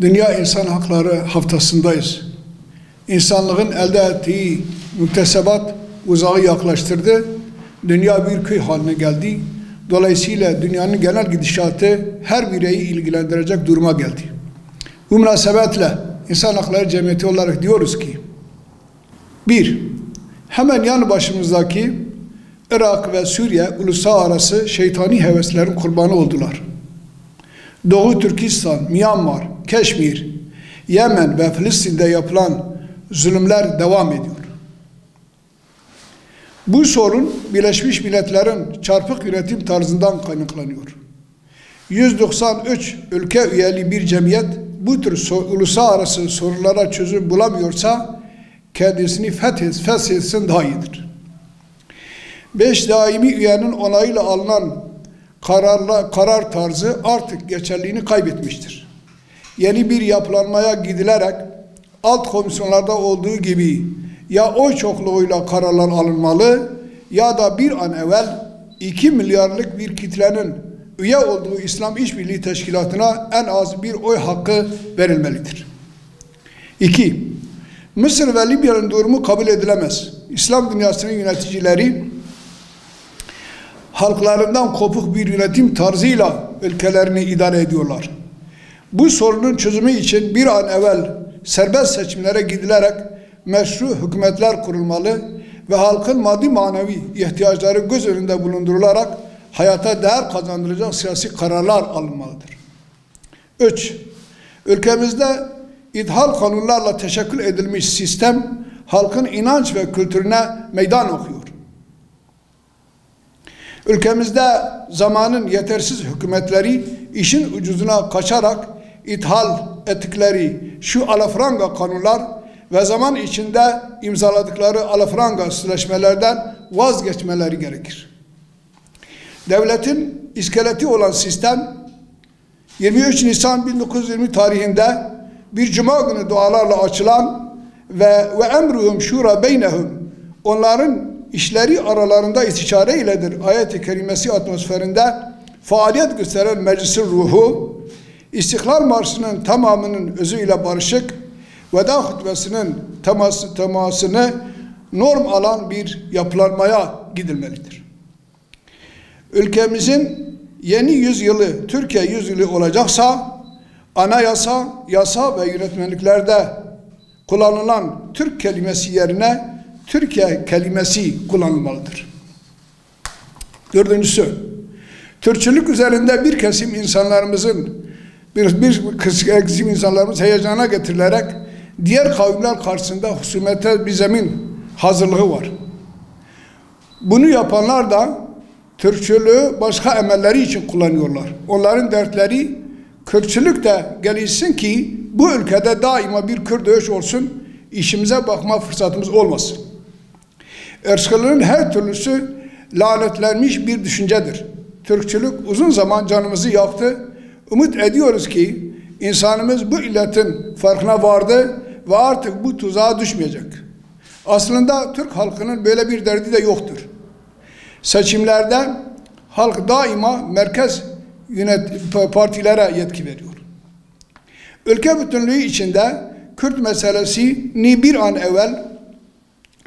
Dünya İnsan Hakları Haftası'ndayız. İnsanlığın elde ettiği müktesebat uzağı yaklaştırdı. Dünya bir köy haline geldi. Dolayısıyla dünyanın genel gidişatı her bireyi ilgilendirecek duruma geldi. Bu münasebetle İnsan Hakları Cemiyeti olarak diyoruz ki, bir, hemen yan başımızdaki Irak ve Suriye uluslararası şeytani heveslerin kurbanı oldular. Doğu Türkistan, Myanmar, Keşmir, Yemen ve Filistin'de yapılan zulümler devam ediyor. Bu sorun Birleşmiş Milletler'in çarpık yönetim tarzından kaynaklanıyor. 193 ülke üyeli bir cemiyet bu tür uluslararası sorunlara çözüm bulamıyorsa kendisini feshetsin daha iyidir. Beş daimi üyenin onayıyla alınan kararla, karar tarzı artık geçerliğini kaybetmiştir. Yeni bir yapılanmaya gidilerek alt komisyonlarda olduğu gibi ya oy çokluğuyla kararlar alınmalı ya da bir an evvel 2 milyarlık bir kitlenin üye olduğu İslam İşbirliği Teşkilatı'na en az bir oy hakkı verilmelidir. 2. Mısır ve Libya'nın durumu kabul edilemez. İslam dünyasının yöneticileri halklarından kopuk bir yönetim tarzıyla ülkelerini idare ediyorlar. Bu sorunun çözümü için bir an evvel serbest seçimlere gidilerek meşru hükümetler kurulmalı ve halkın maddi manevi ihtiyaçları göz önünde bulundurularak hayata değer kazandıracak siyasi kararlar alınmalıdır. 3. Ülkemizde ithal kanunlarla teşekkül edilmiş sistem halkın inanç ve kültürüne meydan okuyor. Ülkemizde zamanın yetersiz hükümetleri işin ucuzuna kaçarak ithal ettikleri şu alafranga kanunlar ve zaman içinde imzaladıkları alafranga sözleşmelerden vazgeçmeleri gerekir. Devletin iskeleti olan sistem 23 Nisan 1920 tarihinde bir cuma günü dualarla açılan ve ve emruhum şura beynehum onların işleri aralarında istişare iledir. Ayet-i kerimesi atmosferinde faaliyet gösteren meclisin ruhu, İstiklal Marşı'nın tamamının özüyle barışık, veda hutbesinin teması, temasını norm alan bir yapılanmaya gidilmelidir. Ülkemizin yeni yüzyılı, Türkiye yüzyılı olacaksa, anayasa, yasa ve yönetmenliklerde kullanılan Türk kelimesi yerine Türkiye kelimesi kullanılmalıdır. Dördüncüsü, Türkçülük üzerinde bir kesim insanlarımızın, bir, bir kesim insanlarımız heyecana getirilerek diğer kavimler karşısında husumete bir zemin hazırlığı var. Bunu yapanlar da Türkçülüğü başka emelleri için kullanıyorlar. Onların dertleri Kürtçülük de gelişsin ki bu ülkede daima bir Kürt olsun, işimize bakma fırsatımız olmasın. Irkçılığın her türlüsü lanetlenmiş bir düşüncedir. Türkçülük uzun zaman canımızı yaktı. Umut ediyoruz ki insanımız bu illetin farkına vardı ve artık bu tuzağa düşmeyecek. Aslında Türk halkının böyle bir derdi de yoktur. Seçimlerde halk daima merkez yönet partilere yetki veriyor. Ülke bütünlüğü içinde Kürt meselesini bir an evvel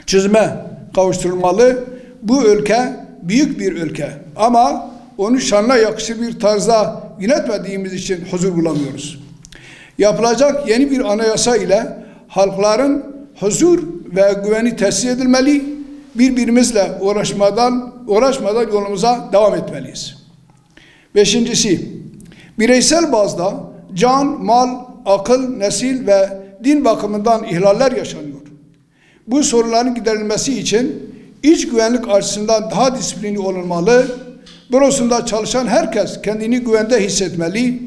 çözüme kavuşturulmalı. Bu ülke büyük bir ülke ama onu şanla yakışır bir tarzda yönetmediğimiz için huzur bulamıyoruz. Yapılacak yeni bir anayasa ile halkların huzur ve güveni tesis edilmeli. Birbirimizle uğraşmadan uğraşmadan yolumuza devam etmeliyiz. Beşincisi, bireysel bazda can, mal, akıl, nesil ve din bakımından ihlaller yaşanıyor. Bu sorunların giderilmesi için iç güvenlik açısından daha disiplinli olunmalı. Bürosunda çalışan herkes kendini güvende hissetmeli.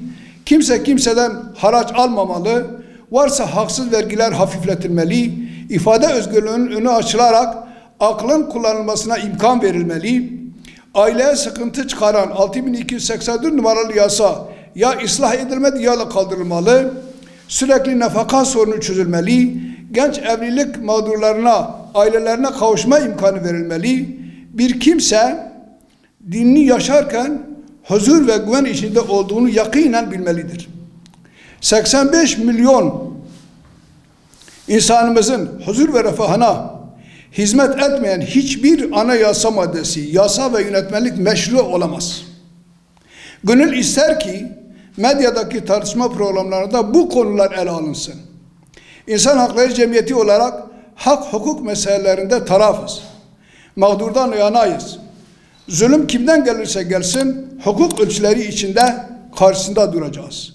Kimse kimseden haraç almamalı. Varsa haksız vergiler hafifletilmeli. İfade özgürlüğünün önü açılarak aklın kullanılmasına imkan verilmeli. Aileye sıkıntı çıkaran 6284 numaralı yasa ya ıslah edilmedi ya da kaldırılmalı. Sürekli nafaka sorunu çözülmeli. Genç evlilik mağdurlarına, ailelerine kavuşma imkanı verilmeli. Bir kimse dinini yaşarken huzur ve güven içinde olduğunu yakinen bilmelidir. 85 milyon insanımızın huzur ve refahına hizmet etmeyen hiçbir anayasa maddesi, yasa ve yönetmenlik meşru olamaz. Gönül ister ki medyadaki tartışma programlarında bu konular ele alınsın. İnsan Hakları Cemiyeti olarak hak hukuk meselelerinde tarafız. Mağdurdan yanayız. Zulüm kimden gelirse gelsin hukuk ölçüleri içinde karşısında duracağız.